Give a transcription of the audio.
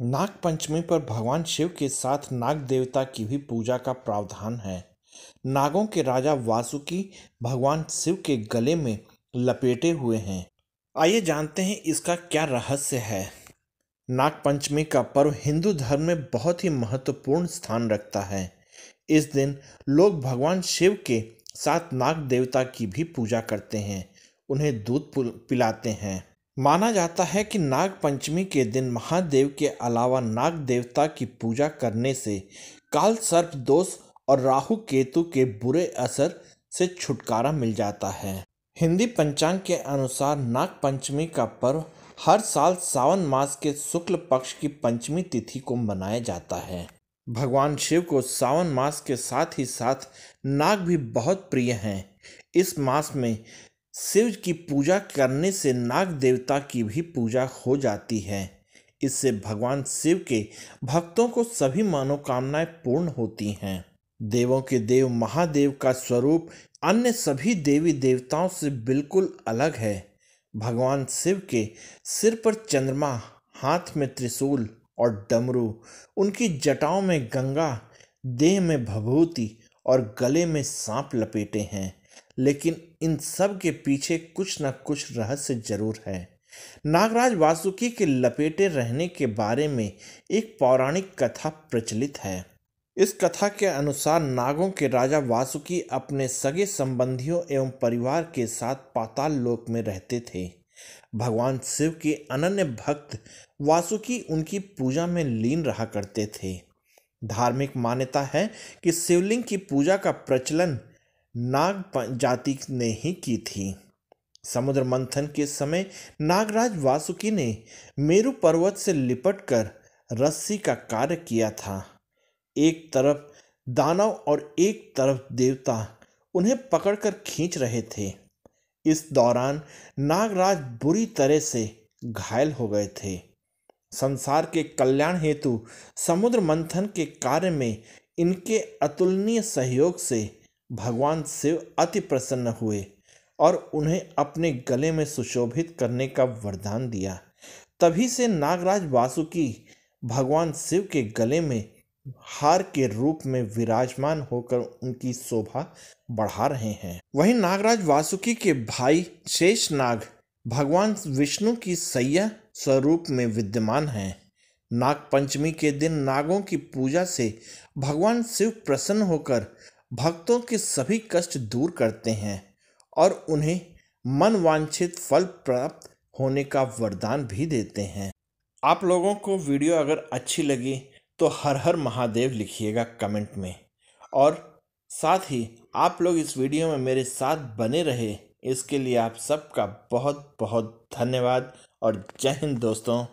नाग पंचमी पर भगवान शिव के साथ नाग देवता की भी पूजा का प्रावधान है। नागों के राजा वासुकी भगवान शिव के गले में लपेटे हुए हैं। आइए जानते हैं इसका क्या रहस्य है। नाग पंचमी का पर्व हिंदू धर्म में बहुत ही महत्वपूर्ण स्थान रखता है। इस दिन लोग भगवान शिव के साथ नाग देवता की भी पूजा करते हैं। उन्हें दूध पिलाते हैं। माना जाता है कि नाग पंचमी के दिन महादेव के अलावा नाग देवता की पूजा करने से काल सर्प दोष और राहु केतु के बुरे असर से छुटकारा मिल जाता है। हिंदी पंचांग के अनुसार नाग पंचमी का पर्व हर साल सावन मास के शुक्ल पक्ष की पंचमी तिथि को मनाया जाता है। भगवान शिव को सावन मास के साथ ही साथ नाग भी बहुत प्रिय हैं। इस मास में शिव की पूजा करने से नाग देवता की भी पूजा हो जाती है। इससे भगवान शिव के भक्तों को सभी मनोकामनाएँ पूर्ण होती हैं। देवों के देव महादेव का स्वरूप अन्य सभी देवी देवताओं से बिल्कुल अलग है। भगवान शिव के सिर पर चंद्रमा, हाथ में त्रिशूल और डमरू, उनकी जटाओं में गंगा, देह में भभूति और गले में सांप लपेटे हैं। लेकिन इन सब के पीछे कुछ न कुछ रहस्य ज़रूर है। नागराज वासुकी के लपेटे रहने के बारे में एक पौराणिक कथा प्रचलित है। इस कथा के अनुसार नागों के राजा वासुकी अपने सगे संबंधियों एवं परिवार के साथ पाताल लोक में रहते थे। भगवान शिव के अनन्य भक्त वासुकी उनकी पूजा में लीन रहा करते थे। धार्मिक मान्यता है कि शिवलिंग की पूजा का प्रचलन नाग जाति ने ही की थी। समुद्र मंथन के समय नागराज वासुकी ने मेरु पर्वत से लिपटकर रस्सी का कार्य किया था। एक तरफ़ दानव और एक तरफ़ देवता उन्हें पकड़कर खींच रहे थे। इस दौरान नागराज बुरी तरह से घायल हो गए थे। संसार के कल्याण हेतु समुद्र मंथन के कार्य में इनके अतुलनीय सहयोग से भगवान शिव अति प्रसन्न हुए और उन्हें अपने गले में सुशोभित करने का वरदान दिया। तभी से नागराज वासुकी भगवान शिव के गले में हार के रूप में विराजमान होकर उनकी शोभा बढ़ा रहे हैं। वहीं नागराज वासुकी के भाई शेष नाग भगवान विष्णु की सैया स्वरूप में विद्यमान हैं। नाग पंचमी के दिन नागों की पूजा से भगवान शिव प्रसन्न होकर भक्तों के सभी कष्ट दूर करते हैं और उन्हें मन वांछित फल प्राप्त होने का वरदान भी देते हैं। आप लोगों को वीडियो अगर अच्छी लगी तो हर हर महादेव लिखिएगा कमेंट में। और साथ ही आप लोग इस वीडियो में मेरे साथ बने रहे, इसके लिए आप सबका बहुत बहुत धन्यवाद और जय हिंद दोस्तों।